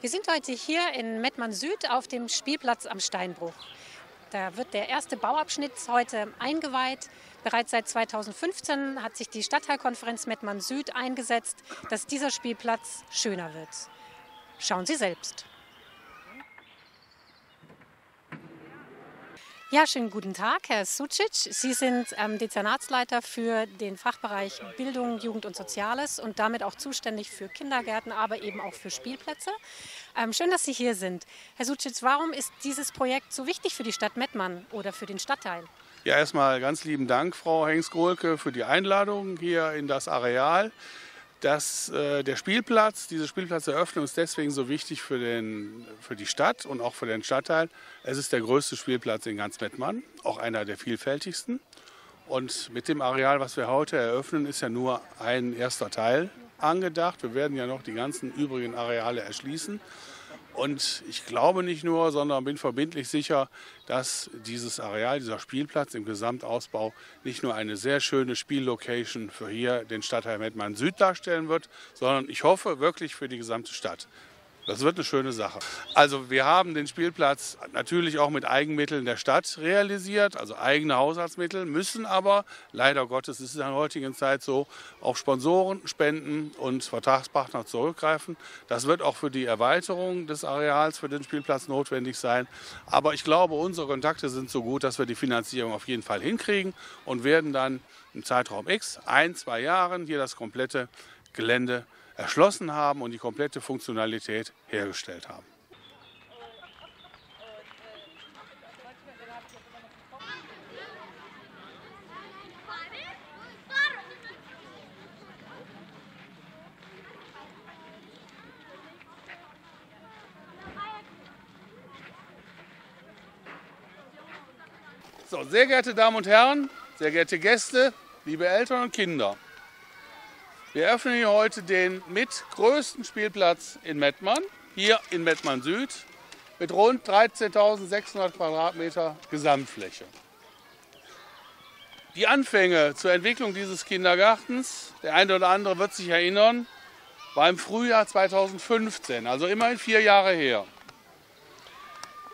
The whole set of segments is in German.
Wir sind heute hier in Mettmann Süd auf dem Spielplatz am Steinbruch. Da wird der erste Bauabschnitt heute eingeweiht. Bereits seit 2015 hat sich die Stadtteilkonferenz Mettmann Süd eingesetzt, dass dieser Spielplatz schöner wird. Schauen Sie selbst. Ja, schönen guten Tag, Herr Sucic. Sie sind ähm, Dezernatsleiter für den Fachbereich Bildung, Jugend und Soziales und damit auch zuständig für Kindergärten, aber eben auch für Spielplätze. Ähm, schön, dass Sie hier sind. Herr Sucic, warum ist dieses Projekt so wichtig für die Stadt Mettmann oder für den Stadtteil? Ja, erstmal ganz lieben Dank, Frau Hengst-Gohlke, für die Einladung hier in das Areal. Das, äh, der Spielplatz, diese Spielplatzeröffnung ist deswegen so wichtig für, den, für die Stadt und auch für den Stadtteil. Es ist der größte Spielplatz in ganz Mettmann, auch einer der vielfältigsten. Und mit dem Areal, was wir heute eröffnen, ist ja nur ein erster Teil angedacht. Wir werden ja noch die ganzen übrigen Areale erschließen. Und ich glaube nicht nur, sondern bin verbindlich sicher, dass dieses Areal, dieser Spielplatz im Gesamtausbau nicht nur eine sehr schöne Spiellocation für hier den Stadtteil Mettmann Süd darstellen wird, sondern ich hoffe wirklich für die gesamte Stadt. Das wird eine schöne Sache. Also wir haben den Spielplatz natürlich auch mit Eigenmitteln der Stadt realisiert, also eigene Haushaltsmittel, müssen aber leider Gottes ist es in der heutigen Zeit so, auf Sponsoren, Spenden und Vertragspartner zurückgreifen. Das wird auch für die Erweiterung des Areals für den Spielplatz notwendig sein. Aber ich glaube, unsere Kontakte sind so gut, dass wir die Finanzierung auf jeden Fall hinkriegen und werden dann im Zeitraum X, ein, zwei Jahren, hier das komplette Gelände erschlossen haben und die komplette Funktionalität hergestellt haben. So, sehr geehrte Damen und Herren, sehr geehrte Gäste, liebe Eltern und Kinder. Wir öffnen hier heute den mit größten Spielplatz in Mettmann, hier in Mettmann Süd, mit rund 13.600 Quadratmeter Gesamtfläche. Die Anfänge zur Entwicklung dieses Kindergartens, der eine oder andere wird sich erinnern, war im Frühjahr 2015, also immerhin vier Jahre her.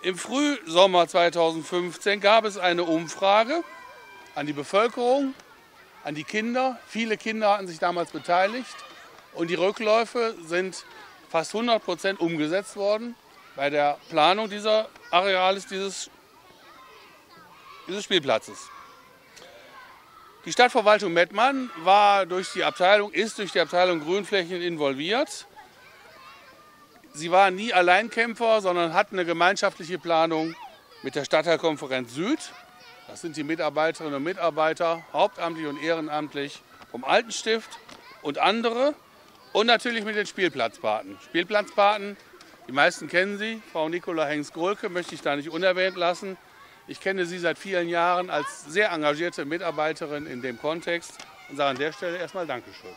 Im Frühsommer 2015 gab es eine Umfrage an die Bevölkerung an die Kinder. Viele Kinder hatten sich damals beteiligt und die Rückläufe sind fast 100 Prozent umgesetzt worden bei der Planung dieser Areales, dieses, dieses Spielplatzes. Die Stadtverwaltung Mettmann war durch die Abteilung, ist durch die Abteilung Grünflächen involviert. Sie war nie Alleinkämpfer, sondern hat eine gemeinschaftliche Planung mit der Stadtteilkonferenz Süd das sind die Mitarbeiterinnen und Mitarbeiter, hauptamtlich und ehrenamtlich vom Altenstift und andere. Und natürlich mit den Spielplatzpaten. Spielplatzpaten, die meisten kennen sie. Frau Nicola Hengst-Grolke möchte ich da nicht unerwähnt lassen. Ich kenne sie seit vielen Jahren als sehr engagierte Mitarbeiterin in dem Kontext und sage an der Stelle erstmal Dankeschön.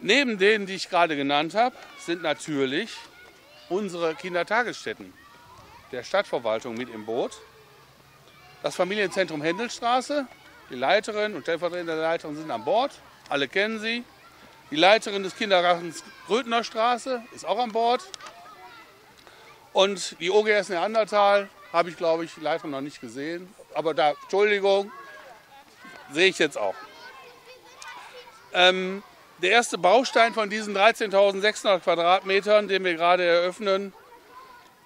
Neben denen, die ich gerade genannt habe, sind natürlich unsere Kindertagesstätten der Stadtverwaltung mit im Boot das Familienzentrum Händelstraße. Die Leiterin und stellvertretende Leiterin sind an Bord. Alle kennen sie. Die Leiterin des Kindergartens Grödner Straße ist auch an Bord. Und die OGS Neandertal habe ich, glaube ich, leider noch nicht gesehen. Aber da, Entschuldigung, sehe ich jetzt auch. Ähm, der erste Baustein von diesen 13.600 Quadratmetern, den wir gerade eröffnen,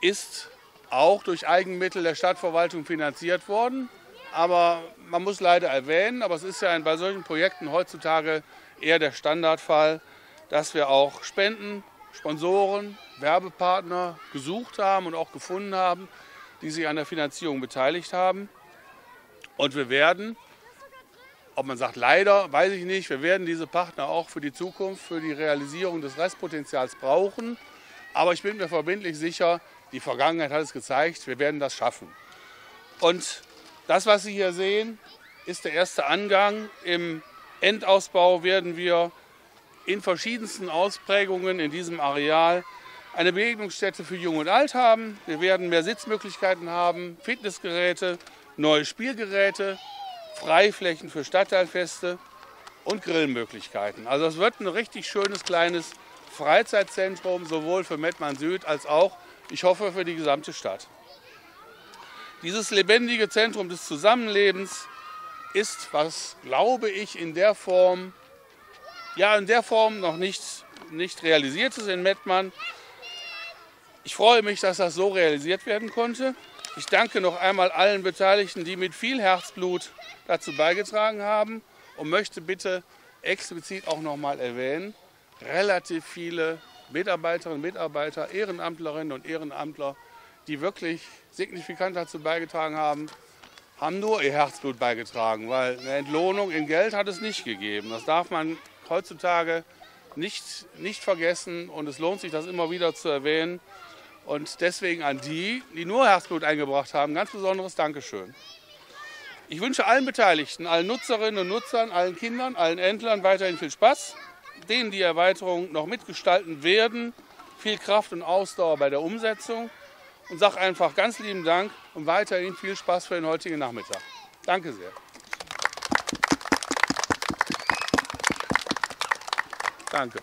ist auch durch Eigenmittel der Stadtverwaltung finanziert worden. Aber man muss leider erwähnen, aber es ist ja bei solchen Projekten heutzutage eher der Standardfall, dass wir auch Spenden, Sponsoren, Werbepartner gesucht haben und auch gefunden haben, die sich an der Finanzierung beteiligt haben. Und wir werden, ob man sagt leider, weiß ich nicht, wir werden diese Partner auch für die Zukunft, für die Realisierung des Restpotenzials brauchen. Aber ich bin mir verbindlich sicher, die Vergangenheit hat es gezeigt, wir werden das schaffen. Und das, was Sie hier sehen, ist der erste Angang. Im Endausbau werden wir in verschiedensten Ausprägungen in diesem Areal eine Begegnungsstätte für Jung und Alt haben. Wir werden mehr Sitzmöglichkeiten haben, Fitnessgeräte, neue Spielgeräte, Freiflächen für Stadtteilfeste und Grillmöglichkeiten. Also es wird ein richtig schönes kleines Freizeitzentrum sowohl für Mettmann Süd als auch, ich hoffe, für die gesamte Stadt. Dieses lebendige Zentrum des Zusammenlebens ist, was glaube ich in der Form, ja in der Form noch nicht, nicht realisiert ist in Mettmann. Ich freue mich, dass das so realisiert werden konnte. Ich danke noch einmal allen Beteiligten, die mit viel Herzblut dazu beigetragen haben und möchte bitte explizit auch noch mal erwähnen, relativ viele Mitarbeiterinnen und Mitarbeiter, Ehrenamtlerinnen und Ehrenamtler, die wirklich signifikant dazu beigetragen haben, haben nur ihr Herzblut beigetragen, weil eine Entlohnung in Geld hat es nicht gegeben. Das darf man heutzutage nicht, nicht vergessen und es lohnt sich, das immer wieder zu erwähnen. Und deswegen an die, die nur Herzblut eingebracht haben, ganz besonderes Dankeschön. Ich wünsche allen Beteiligten, allen Nutzerinnen und Nutzern, allen Kindern, allen Endlern weiterhin viel Spaß. Denen die Erweiterung noch mitgestalten werden, viel Kraft und Ausdauer bei der Umsetzung. Und sage einfach ganz lieben Dank und weiterhin viel Spaß für den heutigen Nachmittag. Danke sehr. Danke.